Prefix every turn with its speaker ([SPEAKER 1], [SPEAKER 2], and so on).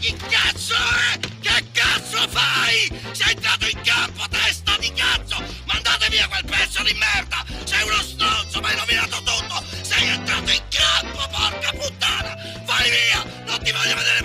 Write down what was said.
[SPEAKER 1] chi cazzo è? Che cazzo fai? Sei entrato in campo, testa di cazzo! Mandate via quel pezzo di merda! Sei uno stronzo, ma hai rovinato tutto! Sei entrato in campo, porca puttana! Vai via! Non ti voglio vedere?